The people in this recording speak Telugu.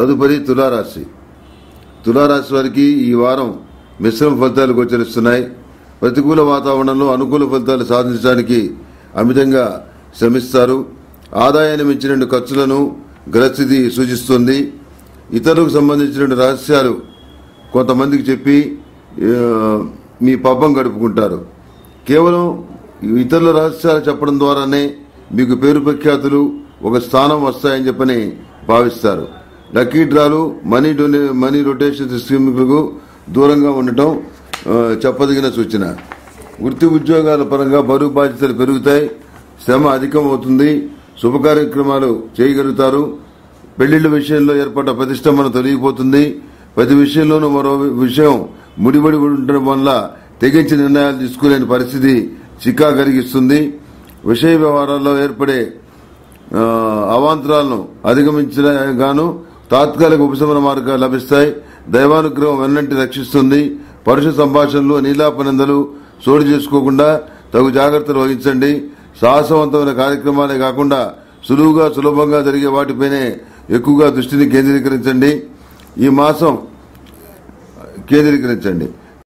తదుపరి తులారాశి. తులారాశి వారికి ఈ వారం మిశ్రమ ఫలితాలు గోచరిస్తున్నాయి. ప్రతికూల వాతావరణంలో అనుకూల ఫలితాలు సాధించడానికి అమితంగా శ్రమిస్తారు. ఆదాయాన్ని మించిన ఖర్చులను గ్రహస్థితి సూచిస్తుంది. ఇతరులకు సంబంధించిన రహస్యాలు కొంతమందికి చెప్పి మీ పాపం గడుపుకుంటారు. కేవలం ఇతరుల రహస్యాలు చెప్పడం ద్వారానే మీకు పేరు ప్రఖ్యాతులు ఒక స్థానం వస్తాయని చెప్పని భావిస్తారు. లక్కీ డ్రాలు మనీ డొనే మనీ రొటేషన్ స్కీములకు దూరంగా ఉండటం చెప్పదగిన సూచన. వృత్తి ఉద్యోగాల పరంగా బరువు బాధ్యతలు పెరుగుతాయి శ్రమ అధికం అవుతుంది శుభ కార్యక్రమాలు చేయగలుగుతారు. పెళ్ళిళ్ళ విషయంలో ఏర్పడ్డ ప్రతిష్టంభన తొలగిపోతుంది. ప్రతి విషయంలోనూ మరో విషయం ముడిపడి ఉండటం వల్ల తెగించి నిర్ణయాలు తీసుకోలేని పరిస్థితి చిక్కా కలిగిస్తుంది విషయ వ్యవహారాల్లో ఏర్పడే అవాంతరాలను అధిగమించడానికి గాను తాత్కాలిక ఉపశమన మార్గాలు లభిస్తాయి. దైవానుగ్రహం వెన్నంటి రక్షిస్తుంది. పరుష సంభాషణలు నీలాపనిందలు చోటు చేసుకోకుండా తగు జాగ్రత్తలు వహించండి. సాహసవంతమైన కార్యక్రమాలే కాకుండా సులువుగా సులభంగా జరిగే వాటిపైనే ఎక్కువగా దృష్టిని కేంద్రీకరించండి. ఈ మాసం కేంద్రీకరించండి.